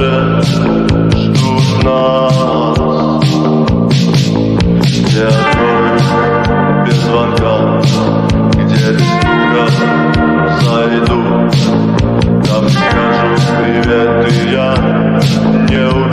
уже ждут нас. Где откроют без звонка Где без стука зайду. Там скажу привет, и я не уйду.